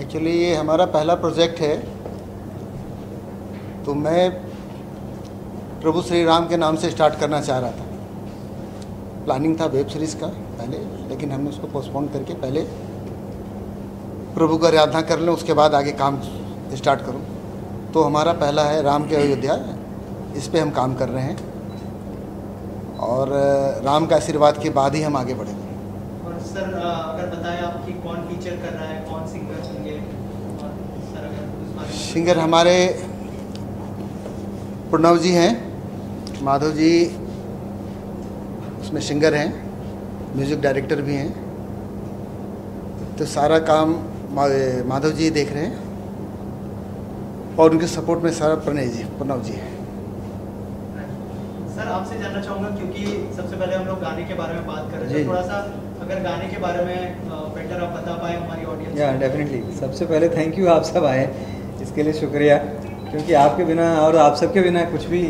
Actually ये हमारा पहला प्रोजेक्ट है। तो मैं प्रभु श्री राम के नाम से स्टार्ट करना चाह रहा था। प्लानिंग था वेब सीरीज़ का पहले, लेकिन हमने उसको पोस्टपोन करके पहले प्रभु का आराधना कर लें, उसके बाद आगे काम स्टार्ट करूँ। तो हमारा पहला है राम के अयोध्या। इस पर हम काम कर रहे हैं। और राम का आशीर्वाद के बाद ही हम आगे बढ़ेंगे। और सर अगर बताएँ आप कि कौन फीचर कर रहा है, कौन सिंगर होंगे और सर अगर उस बारे में सिंगर हमारे प्रणव जी हैं। माधव जी उसमें सिंगर हैं म्यूज़िक डायरेक्टर भी हैं। तो सारा काम माधव जी देख रहे हैं और उनके सपोर्ट में सारा प्रणय जी प्रणव जी हैं। सर आपसे जानना चाहूँगा क्योंकि सबसे पहले हम लोग गाने के बारे में बात कर रहे थे थोड़ा सा अगर गाने के बारे में बेटर आप बता पाए हमारी ऑडियंस या डेफिनेटली सबसे पहले थैंक यू आप सब आए। इसके लिए शुक्रिया, क्योंकि आपके बिना और आप सबके बिना कुछ भी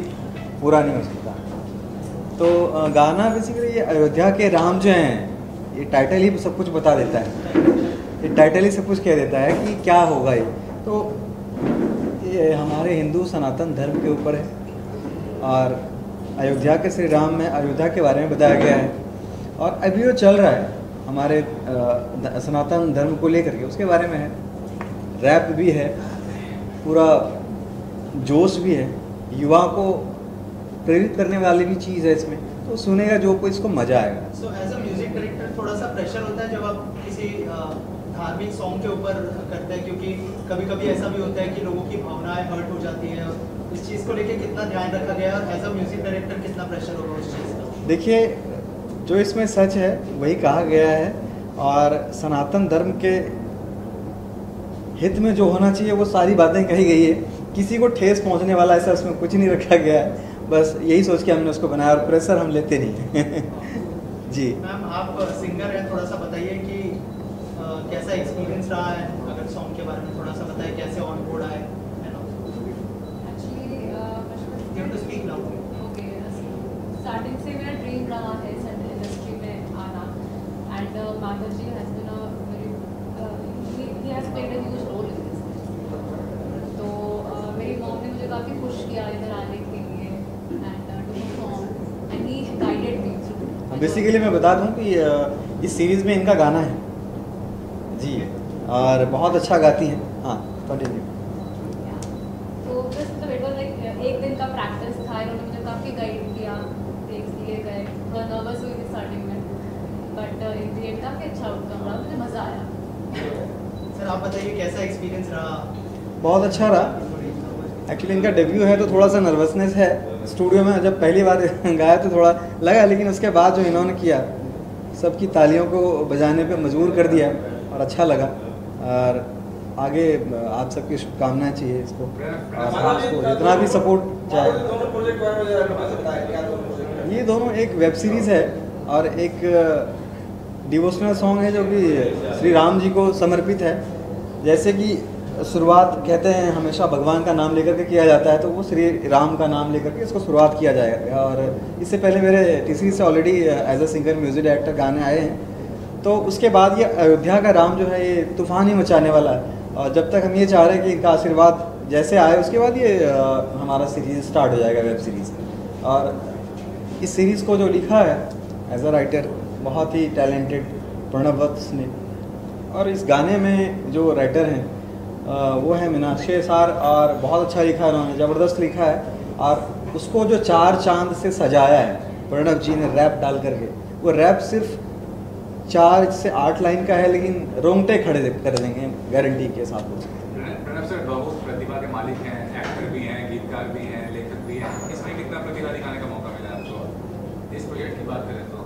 पूरा नहीं हो सकता। तो गाना बेसिकली ये अयोध्या के राम जो हैं, ये टाइटल ही सब कुछ बता देता है। ये टाइटल ही सब कुछ कह देता है कि क्या होगा ये। तो ये हमारे हिंदू सनातन धर्म के ऊपर है, और अयोध्या के श्री राम में, अयोध्या के बारे में बताया गया है। और अभी वो चल रहा है, हमारे सनातन धर्म को लेकर के, उसके बारे में है। रैप भी है। पूरा जोश भी है युवा को प्रेरित करने वाली भी चीज़ है इसमें तो सुनेगा जो कोई इसको मज़ा आएगा। So as a music director थोड़ा सा प्रेशर होता है जब आप किसी धार्मिक सॉन्ग के ऊपर करते हैं क्योंकि कभी कभी ऐसा भी होता है कि लोगों की भावनाएँ हर्ट हो जाती है और इस चीज़ को लेके कितना ध्यान रखा गया और एज अ म्यूज़िक डायरेक्टर कितना प्रेशर होगा उस चीज़ का? देखिए जो इसमें सच है वही कहा गया है और सनातन धर्म के हित में जो होना चाहिए वो सारी बातें कही गई है। किसी को ठेस पहुँचने वाला ऐसा उसमें कुछ नहीं रखा गया है। बस यही सोच के हमने उसको बनाया और प्रेशर हम लेते नहीं जी। मैम आप सिंगर हैं थोड़ा सा बताइए कि कैसा एक्सपीरियंस रहा है? अगर सॉन्ग के बारे में थोड़ा सा बताइए कैसे ऑन बोर्ड आए? Uh, starting से मेरा ड्रीम रहा है सेंट्रल इंडस्ट्री में आना। And Madhav ji has been a very he has played a huge role in this तो uh, मेरी मॉम ने मुझे काफ़ी पुश किया इधर आने के लिए and to perform and he guided me through basically मैं बता दूँ कि इस सीरीज़ में इनका गाना है। जी और बहुत अच्छा गाती हैं। हाँ कंटिन्यू तो बस मतलब इट वाज लाइक एक दिन का प्रैक्टिस था। इन्होंने मुझे काफ़ी गाइड किया टेक्स लिए गए। थोड़ा नर्वस हुई थी स्टार्टिंग में बट इन दी एंड काफ़ी अच्छा आउटकम रहा। मुझे मज़ा आया। सर आप बताइए कैसा एक्सपीरियंस रहा? बहुत अच्छा रहा। एक्चुअली इनका डेब्यू है तो थोड़ा सा नर्वसनेस है। स्टूडियो में जब पहली बार गाया तो थोड़ा लगा, लेकिन उसके बाद जो इन्होंने किया, सबकी तालियों को बजाने पे मजबूर कर दिया और अच्छा लगा। और आगे, आप सबकी शुभकामनाएँ चाहिए इसको। और इसको जितना भी सपोर्ट चाहिए ये दोनों एक वेब सीरीज़ है और एक डिवोशनल सॉन्ग है जो कि श्री राम जी को समर्पित है। जैसे कि शुरुआत कहते हैं, हमेशा भगवान का नाम लेकर के किया जाता है तो वो श्री राम का नाम लेकर के इसको शुरुआत किया जाएगा और इससे पहले मेरे टीसीरी से already as a singer music director गाने आए हैं। तो उसके बाद ये अयोध्या का राम जो है, ये तूफ़ान ही मचाने वाला है। और जब तक हम ये चाह रहे हैं कि इनका आशीर्वाद जैसे आए, उसके बाद ये हमारा सीरीज़ स्टार्ट हो जाएगा वेब सीरीज़ और इस सीरीज़ को जो लिखा है एज अ राइटर बहुत ही टैलेंटेड प्रणव वत्स ने। और इस गाने में जो राइटर हैं वो है मीनाक्षी सार और बहुत अच्छा लिखा है उन्होंने ज़बरदस्त लिखा है। और उसको जो चार चाँद से सजाया है प्रणव जी ने रैप डाल करके वो रैप सिर्फ़ चार से आठ लाइन का है लेकिन रोंगटे खड़े कर देंगे गारंटी के साथ। प्रणव सर बहुत प्रतिभा के मालिक हैं एक्टर भी हैं गीतकार भी हैं लेखक भी हैं। इसमें कितना प्रतिभा दिखाने का मौका मिला आपको? इस प्रोजेक्ट की बात करें तो।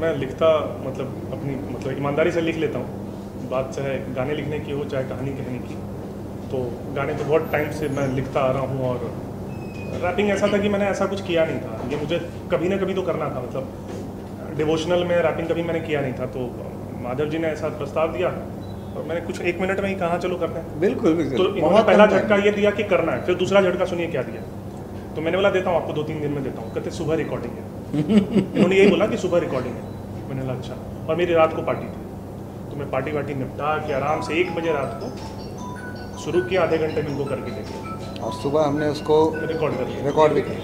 मैं लिखता मतलब अपनी मतलब ईमानदारी से लिख लेता हूँ। बात चाहे गाने लिखने की हो चाहे कहानी कहने की। तो गाने तो बहुत टाइम से मैं लिखता आ रहा हूँ और रैपिंग ऐसा था कि मैंने ऐसा कुछ किया नहीं था। ये मुझे कभी ना कभी तो करना था मतलब डिवोशनल में रैपिंग कभी मैंने किया नहीं था। तो माधव जी ने ऐसा प्रस्ताव दिया और मैंने कुछ एक मिनट में ही कहा चलो करते हैं। बिल्कुल तो इन्होंने पहला झटका ये दिया कि करना है फिर दूसरा झटका सुनिए क्या दिया? तो मैंने बोला देता हूँ आपको दो तीन दिन में देता हूँ। कहते सुबह रिकॉर्डिंग है। इन्होंने यही बोला कि सुबह रिकॉर्डिंग है। मैंने बोला अच्छा। और मेरी रात को पार्टी थी। तो मैं पार्टी वार्टी निपटा के आराम से एक बजे रात को शुरू किया आधे घंटे में इनको करके दे दिया और सुबह हमने उसको रिकॉर्ड कर लिया। रिकॉर्ड भी किया।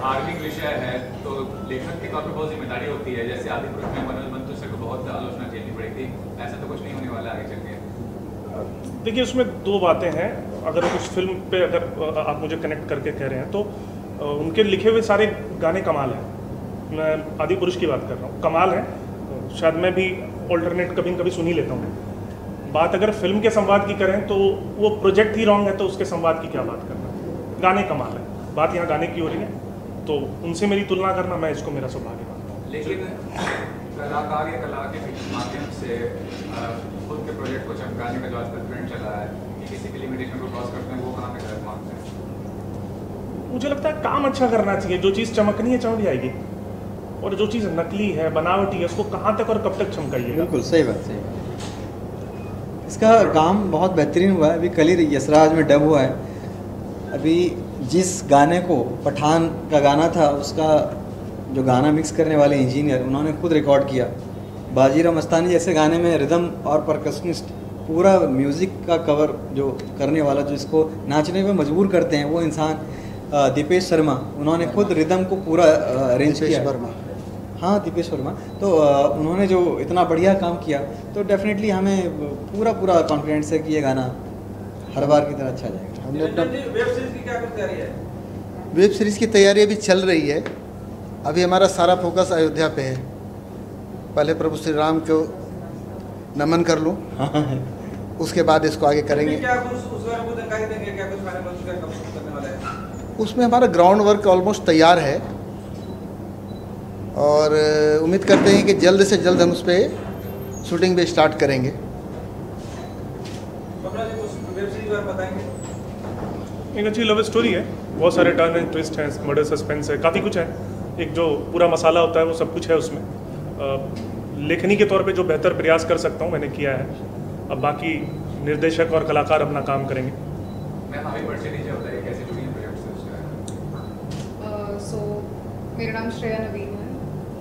धार्मिक विषय है तो लेखक के तौर पर बहुत ज़िम्मेदारी होती है। जैसे आदि पुरुष में मनोज सर को बहुत आलोचना झेलनी पड़ी थी ऐसा तो कुछ नहीं होने वाला आगे चल के। देखिए उसमें दो बातें हैं। अगर उस फ़िल्म पे अगर आप मुझे कनेक्ट करके कह रहे हैं तो उनके लिखे हुए सारे गाने कमाल हैं। मैं आदि पुरुष की बात कर रहा हूँ। कमाल है। शायद मैं भी ऑल्टरनेट कभी कभी सुन ही लेता हूँ। बात अगर फ़िल्म के संवाद की करें तो वो प्रोजेक्ट ही रॉन्ग है तो उसके संवाद की क्या बात करना? गाने कमाल है। बात यहाँ गाने की हो रही है तो उनसे मेरी तुलना करना मैं इसको मेरा सौभाग्य मानता हूँ। लेकिन कलाकार या कला के माध्यम से खुद के प्रोजेक्ट को चमकाने का जो आजकल ट्रेंड चला है किसी की लिमिटेशन को क्रॉस करते हैं वो कहाँ तक गलत मानते हैं? मुझे लगता है काम अच्छा करना चाहिए जो चीज़ चमकनी है चमक जाएगी और जो चीज़ नकली है बनावटी है उसको कहाँ तक और कब तक चमकाइएगा? बिल्कुल सही बात सही बात। इसका काम बहुत बेहतरीन हुआ है। अभी कल ही यसराज में डब हुआ है। अभी जिस गाने को पठान का गाना था उसका जो गाना मिक्स करने वाले इंजीनियर उन्होंने खुद रिकॉर्ड किया। बाजीरा मस्तानी जैसे गाने में रिदम और परकशनिस्ट पूरा म्यूज़िक का कवर जो करने वाला जो इसको नाचने में मजबूर करते हैं वो इंसान दीपेश शर्मा उन्होंने खुद रिदम को पूरा अरेंज किया। वर्मा। हाँ दीपेश वर्मा। तो उन्होंने जो इतना बढ़िया काम किया तो डेफिनेटली हमें पूरा पूरा कॉन्फिडेंस है कि ये गाना हर बार की तरह अच्छा जाएगा। हमने अपना वेब सीरीज़ की क्या तैयारी है? वेब सीरीज़ की तैयारी अभी चल रही है। अभी हमारा सारा फोकस अयोध्या पे है। पहले प्रभु श्री राम को नमन कर लूँ उसके बाद इसको आगे करेंगे। क्या कुछ उस बारे में कुछ जानकारी देंगे? क्या कुछ फाइनल चुका कब करने वाला उसमें हमारा ग्राउंड वर्क ऑलमोस्ट तैयार है। और उम्मीद करते हैं कि जल्द से जल्द हम उस पर शूटिंग भी स्टार्ट करेंगे। एक अच्छी लव स्टोरी है। बहुत सारे टर्न एंड ट्विस्ट हैं मर्डर सस्पेंस है काफ़ी कुछ है। एक जो पूरा मसाला होता है वो सब कुछ है उसमें। लेखनी के तौर पे जो बेहतर प्रयास कर सकता हूँ मैंने किया है। अब बाकी निर्देशक और कलाकार अपना काम करेंगे। मैम आगे बढ़ से कैसे जुड़ी हैं से उसका? सो मेरा नाम श्रेया नवीन है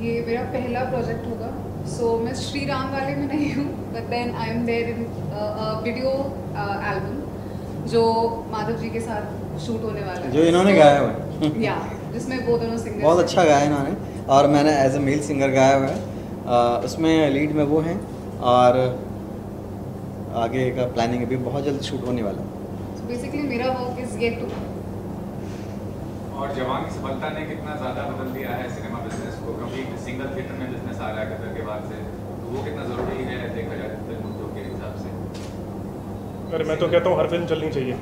ये मेरा पहला प्रोजेक्ट होगा। सो so, मैं श्री राम वाले में नहीं हूँ but then I am there in video album जो माधव जी के साथ शूट होने वाला है। जो इन्होंने so, गाया हुआ है। या जिसमें वो दोनों सिंगर बहुत अच्छा गाया इन्होंने और मैंने एज अ मेल सिंगर गाया हुआ है। उसमें लीड में वो हैं और आगे का प्लानिंग अभी बहुत जल्द शूट होने वाला है। बेसिकली मेरा वर्क इज़ येट टू और जवान की सफलता ने कितना ज़्यादा बदल दिया है सिनेमा को क्योंकि सिंगल थिएटर में बिज़नेस आ रहा है कतर के बाद से तो वो कितना ज़रूरी है देखा जाए फ़िल्म उद्योग के हिसाब से? अरे मैं तो कहता हूँ हर फ़िल्म चलनी चाहिए।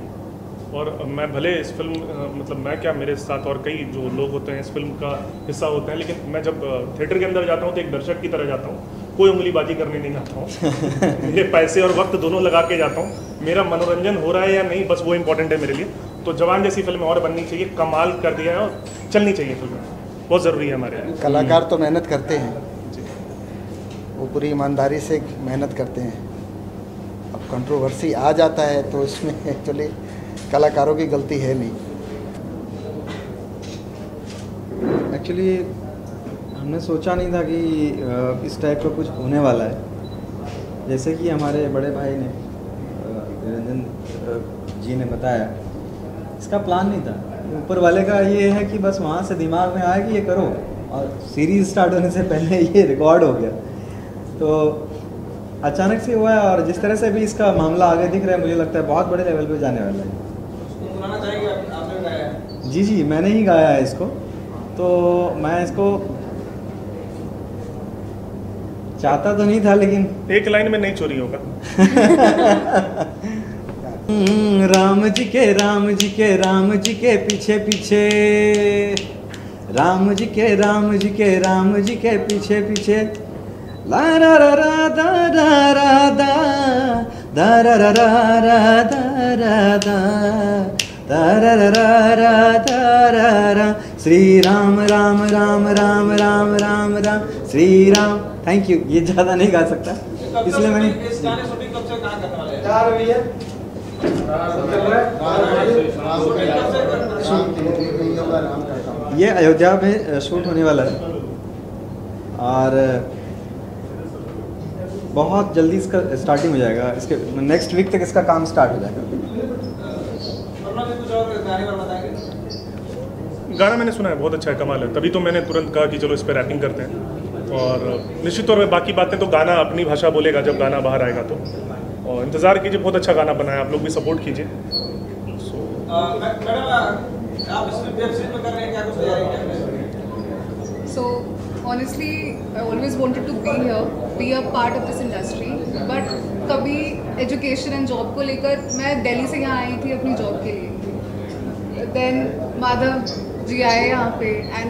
और मैं भले इस फ़िल्म मतलब मैं क्या मेरे साथ और कई जो लोग होते हैं इस फ़िल्म का हिस्सा होते हैं लेकिन मैं जब थिएटर के अंदर जाता हूँ तो एक दर्शक की तरह जाता हूँ। कोई उंगलीबाजी करने नहीं आता हूँ। मेरे पैसे और वक्त दोनों लगा के जाता हूँ। मेरा मनोरंजन हो रहा है या नहीं बस वो इम्पोर्टेंट है मेरे लिए। तो जवान जैसी फ़िल्म और बननी चाहिए कमाल कर दिया है और चलनी चाहिए फ़िल्म। बहुत ज़रूरी है हमारे कलाकार तो मेहनत करते हैं। वो पूरी ईमानदारी से मेहनत करते हैं। अब कंट्रोवर्सी आ जाता है तो इसमें एक्चुअली कलाकारों की गलती है नहीं। एक्चुअली हमने सोचा नहीं था कि इस टाइप का कुछ होने वाला है। जैसे कि हमारे बड़े भाई ने निरंजन जी ने बताया इसका प्लान नहीं था। ऊपर वाले का ये है कि बस वहाँ से दिमाग में आया कि ये करो और सीरीज़ स्टार्ट होने से पहले ये रिकॉर्ड हो गया। तो अचानक से हुआ है और जिस तरह से भी इसका मामला आगे दिख रहा है मुझे लगता है बहुत बड़े लेवल पे जाने वाला है। आप- आपने गाया है? जी जी मैंने ही गाया है इसको। तो मैं इसको चाहता तो नहीं था लेकिन एक लाइन में नहीं चोरी होगा। राम जी के राम जी के राम जी के पीछे पीछे। राम जी के राम जी के राम जी के पीछे पीछे। ला रा रा रा दा रा रा दा। दा रा रा रा रा दा रा दा। दा रा रा रा रा दा रा रा। श्री राम राम राम राम राम राम राम। श्री राम। थैंक यू ये ज़्यादा नहीं गा सकता। कब इसलिए मैंने ये अयोध्या में शूट होने वाला है। और बहुत जल्दी इसका स्टार्टिंग हो जाएगा। इसके नेक्स्ट वीक तक इसका काम स्टार्ट हो जाएगा। गाना मैंने सुना है, बहुत अच्छा है, कमाल है। तभी तो मैंने तुरंत कहा कि चलो इस पर रैपिंग करते हैं। और, निश्चित तौर पर बाकी बातें तो गाना अपनी भाषा बोलेगा जब गाना बाहर आएगा तो। इंतज़ार कीजिए बहुत अच्छा गाना बना है आप लोग भी सपोर्ट कीजिए। सो मैडम आप इस वेब सीरीज़ में कर रहे हैं क्या? कुछ तैयारी क्या है? So honestly, I always wanted to be here, be a part of this industry. But कभी एजुकेशन एंड जॉब को लेकर मैं दिल्ली से यहाँ आई थी अपनी जॉब के लिए। देन माधव जी आए यहाँ पे एंड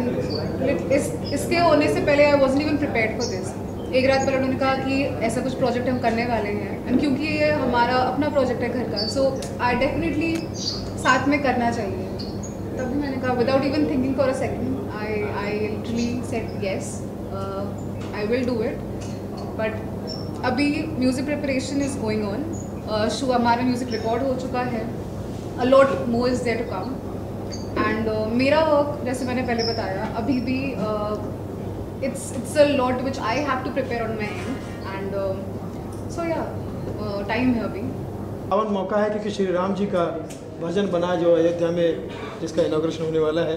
इस इसके होने से पहले I was even prepared for this एक रात पहले उन्होंने कहा कि ऐसा कुछ प्रोजेक्ट हम करने वाले हैं। एंड क्योंकि ये हमारा अपना प्रोजेक्ट है घर का सो आई डेफिनेटली साथ में करना चाहिए। तभी मैंने कहा without even thinking for a second I I literally set yes I will do it but अभी music preparation is going on show हमारा म्यूज़िक रिकॉर्ड हो चुका है। A lot lot more is there to come and मेरा work जैसे मैंने पहले बताया, अभी भी it's it's a lot which I have to prepare on my and and so yeah time है अभी पावन मौका है क्योंकि श्री राम जी का भजन बना जो अयोध्या में जिसका इनाग्रेशन होने वाला है।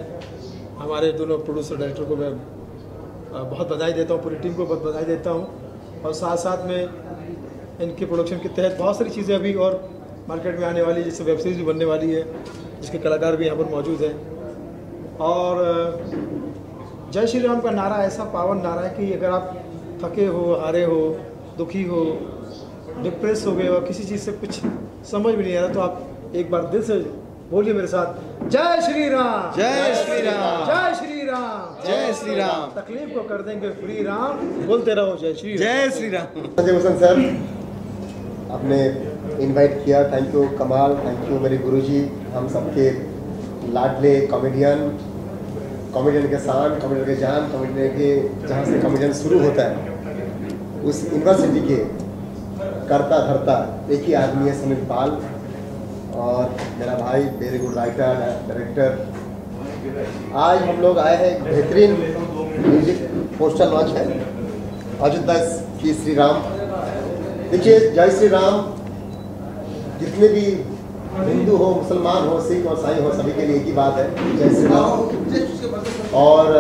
हमारे दोनों प्रोड्यूसर डायरेक्टर को मैं बहुत बधाई देता हूँ, पूरी टीम को बहुत बधाई देता हूँ। और साथ साथ में इनके प्रोडक्शन के तहत बहुत सारी चीज़ें अभी और मार्केट में आने वाली, जैसे वेब सीरीज़ भी बनने वाली है, जिसके कलाकार भी यहाँ पर मौजूद हैं। और जय श्री राम का नारा ऐसा पावन नारा है कि अगर आप थके हो हारे हो दुखी हो डिप्रेस हो गए और किसी चीज़ से कुछ समझ भी नहीं आ रहा तो आप एक बार दिल से बोलिए मेरे साथ जय श्री राम। जय श्री राम। जय श्री राम। जय श्री राम। तकलीफ़ को कर देंगे फ्री राम बोलते रहो जय श्री जय श्री राम। संजय भूषण सर आपने इनवाइट किया थैंक यू कमाल थैंक यू मेरे गुरुजी हम सबके लाडले कॉमेडियन कॉमेडियन के शान कॉमेडियन के जान, कॉमेडियन के जहाँ से कॉमेडियन शुरू होता है, उस यूनिवर्सिटी के करता धरता एक ही आदमी है सुनील पाल और मेरा भाई वेरी गुड राइटर डायरेक्टर आज हम लोग आए हैं बेहतरीन म्यूज़िक पोस्टर लॉन्च है अयोध्या की श्री राम। देखिए, जय श्री राम। जितने भी हिंदू हो, मुसलमान हो, सिख हो ईसाई हो, सभी के लिए एक ही बात है, जय श्री राम। और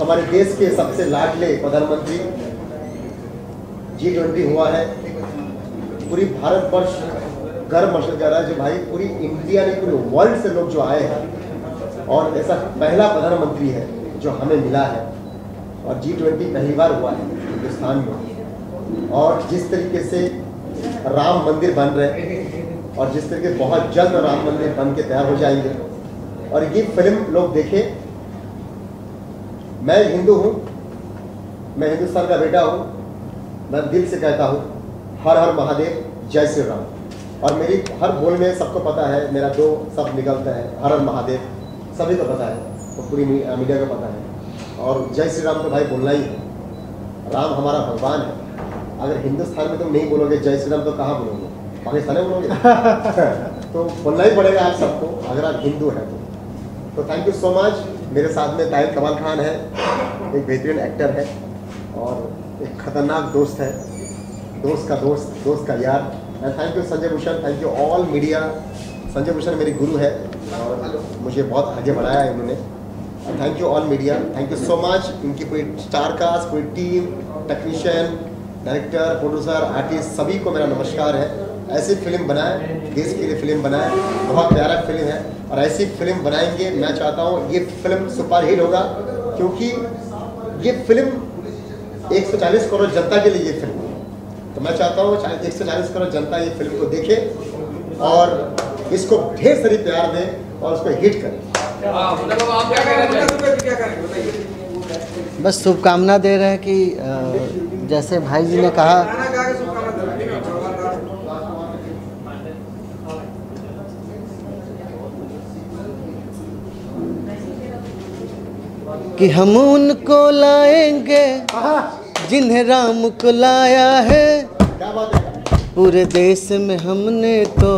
हमारे देश के सबसे लाडले प्रधानमंत्री जी ट्वेंटी हुआ है, पूरी भारतवर्ष गर्व महसूस कर रहा है जो भाई पूरी इंडिया ने, पूरे वर्ल्ड से लोग जो आए हैं, और ऐसा पहला प्रधानमंत्री है जो हमें मिला है, और जी ट्वेंटी पहली बार हुआ है हिंदुस्तान में। और जिस तरीके से राम मंदिर बन रहे और जिस तरीके बहुत जल्द राम मंदिर बन के तैयार हो जाएँगे, और ये फ़िल्म लोग देखें मैं हिंदू हूँ मैं हिंदुस्तान का बेटा हूँ मैं दिल से कहता हूँ हर हर महादेव जय श्री राम। और मेरी हर बोल में सबको पता है मेरा दो शब्द निकलता है हर हर महादेव सभी को पता है तो पूरी मीडिया को पता है। और जय श्री राम तो भाई बोलना ही है। राम हमारा भगवान है। अगर हिंदुस्तान में तुम नहीं बोलोगे जय श्री राम तो कहाँ बोलोगे? पाकिस्तान में बोलोगे? तो बोलना ही पड़ेगा आप सबको अगर आप हिंदू हैं तो। तो थैंक यू सो मच मेरे साथ में ताहिर कमाल खान है, एक बेहतरीन एक्टर है और एक खतरनाक दोस्त है। दोस्त का दोस्त दोस्त का यार। And thank you Sanjay Bhushan. Thank you all media Sanjay Bhushan मेरे गुरु है और मुझे बहुत आगे बढ़ाया है उन्होंने। Thank you all media thank you so much इनकी पूरी स्टार कास्ट पूरी team technician director producer artist सभी को मेरा नमस्कार है। ऐसी फ़िल्म बनाएँ, देश के लिए फ़िल्म बनाए, बहुत प्यारा फ़िल्म है और ऐसी फ़िल्म बनाएँगे, मैं चाहता हूँ ये फ़िल्म सुपर हिट होगा, क्योंकि ये फ़िल्म 140 करोड़ जनता के लिए ये फ़िल्म। तो मैं चाहता हूँ एक सौ चालीस करोड़ जनता ये फ़िल्म को देखे और इसको ढेर सारी प्यार दें और उसको हिट करें बस शुभकामना दे रहे हैं कि जैसे भाई जी ने कहा गाना गा के शुभकामना दे रहे हैं कि हम उनको लाएँगे जिन्हें राम को लाया है। पूरे देश में हमने तो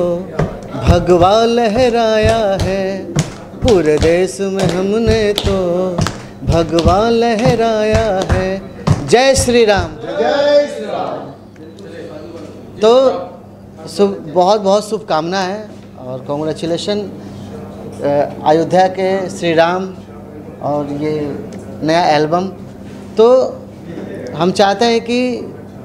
भगवा लहराया है। पूरे देश में हमने तो भगवा लहराया है। जय श्री राम। जय श्री राम। तो शुभ बहुत बहुत शुभकामना है और कॉन्ग्रेचुलेशन अयोध्या के श्री राम। और ये नया एल्बम। तो हम चाहते हैं कि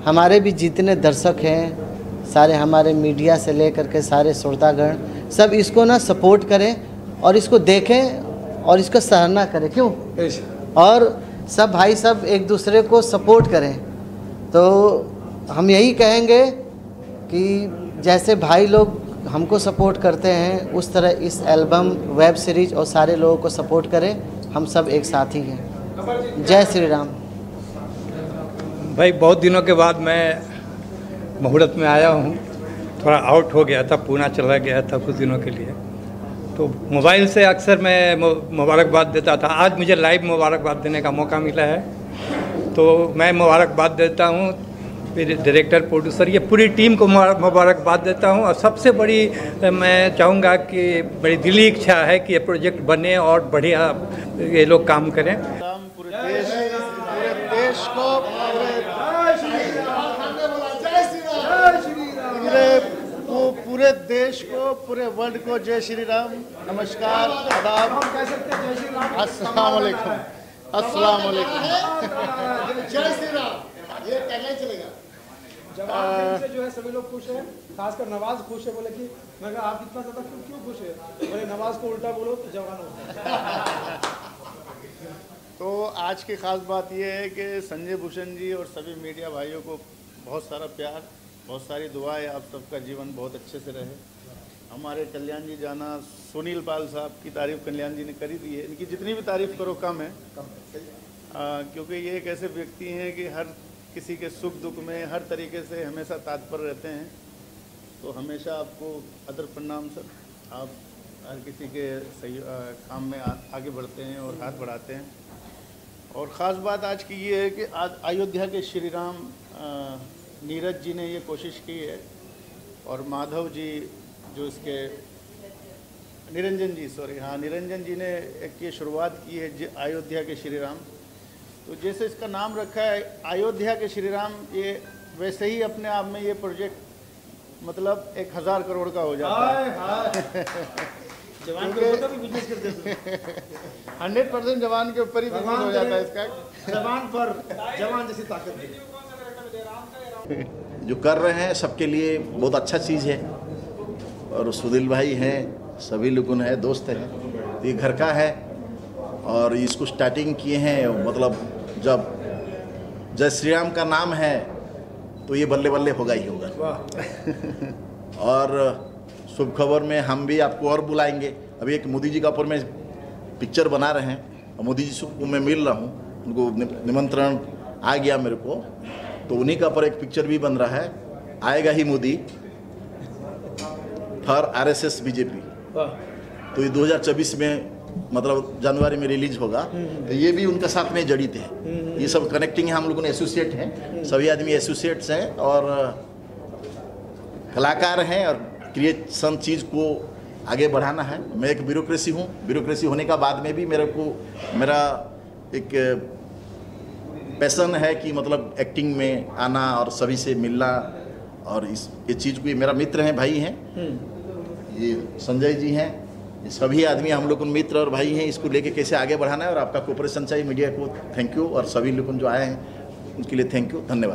हमारे भी जितने दर्शक हैं, सारे हमारे मीडिया से लेकर के सारे श्रोतागण, सब इसको ना सपोर्ट करें और इसको देखें और इसका सराहना करें। क्यों? और सब भाई सब एक दूसरे को सपोर्ट करें। तो हम यही कहेंगे कि जैसे भाई लोग हमको सपोर्ट करते हैं, उस तरह इस एल्बम, वेब सीरीज़ और सारे लोगों को सपोर्ट करें। हम सब एक साथ ही। हैं जय श्री राम। भाई, बहुत दिनों के बाद मैं मुहूर्त में आया हूँ। थोड़ा आउट हो गया था, पूना चला गया था कुछ दिनों के लिए। तो मोबाइल से अक्सर मैं मुबारकबाद देता था। आज मुझे लाइव मुबारकबाद देने का मौका मिला है। तो मैं मुबारकबाद देता हूँ। फिर डायरेक्टर प्रोड्यूसर ये पूरी टीम को मुबारकबाद देता हूँ। और सबसे बड़ी मैं चाहूँगा कि बड़ी दिली इच्छा है कि ये प्रोजेक्ट बने और बढ़िया ये लोग काम करें। पूरे देश पूरे देश को पूरे पूरे देश को, पूरे वर्ल्ड को जय श्री राम। नमस्कार, आदाब। अस्सलाम वालेकुम अस्सलाम वालेकुम जय श्री राम। ये कहना चलेगा। से जो है सभी लोग खुश हैं खासकर नवाज़ खुश है बोले कि मैं कहा आप इतना ज़्यादा क्यों क्यों खुश है? बोले नवाज़ को उल्टा बोलो तो जवान होता तो आज की खास बात यह है कि संजय भूषण जी और सभी मीडिया भाइयों को बहुत सारा प्यार बहुत सारी दुआएँ आप सबका जीवन बहुत अच्छे से रहे। हमारे कल्याण जी जाना सुनील पाल साहब की तारीफ़ कल्याण जी ने करी दी है। इनकी जितनी भी तारीफ़ करो कम है। आ, क्योंकि ये एक ऐसे व्यक्ति हैं कि हर किसी के सुख दुख में हर तरीके से हमेशा तत्पर रहते हैं। तो हमेशा आपको अदर प्रणाम सर। आप हर किसी के सही आ, काम में आ, आगे बढ़ते हैं और हाथ बढ़ाते हैं। और ख़ास बात आज की ये है कि आज अयोध्या के श्री राम नीरज जी ने ये कोशिश की है और माधव जी जो इसके निरंजन जी सॉरी हाँ निरंजन जी ने एक ये शुरुआत की है अयोध्या के श्री राम। तो जैसे इसका नाम रखा है अयोध्या के श्री राम ये वैसे ही अपने आप में ये प्रोजेक्ट मतलब एक हज़ार करोड़ का हो जाता है। जवान के ऊपर बिज़नेस करते हंड्रेड परसेंट जवान के ऊपर ही बिज़नेस हो जाता है इसका। जवान पर जवान जैसी ताकत जो कर रहे हैं सबके लिए बहुत अच्छा चीज़ है। और सुनील भाई हैं सभी लोगों है दोस्त हैं ये घर का है। और इसको स्टार्टिंग किए हैं मतलब जब जय श्री राम का नाम है तो ये बल्ले बल्ले होगा। ही होगा और शुभ खबर में हम भी आपको और बुलाएँगे। अभी एक मोदी जी का ऊपर में पिक्चर बना रहे हैं और मोदी जी से को मैं मिल रहा हूँ उनको निमंत्रण आ गया मेरे को। तो उन्हीं का ऊपर एक पिक्चर भी बन रहा है आएगा ही Modi for R S S BJP तो ये 2024 में मतलब जनवरी में रिलीज़ होगा तो ये भी उनके साथ में जड़ित है। ये सब कनेक्टिंग है, हम लोगों ने एसोसिएट हैं। सभी आदमी एसोसिएट्स हैं और, कलाकार हैं और क्रिएशन चीज़ को आगे बढ़ाना है। मैं एक ब्यूरोक्रेसी हूँ। ब्यूरोक्रेसी होने का बाद में भी मेरे को, मेरा एक पैसन है कि मतलब एक्टिंग में आना और सभी से मिलना और इस ये चीज़ को ये मेरा मित्र हैं, भाई हैं। ये संजय जी हैं। सभी आदमी, हम लोग मित्र और भाई हैं, इसको लेके कैसे आगे बढ़ाना है और आपका कोऑपरेशन चाहिए मीडिया को थैंक यू और सभी लोग जो आए हैं, उनके लिए थैंक यू धन्यवाद।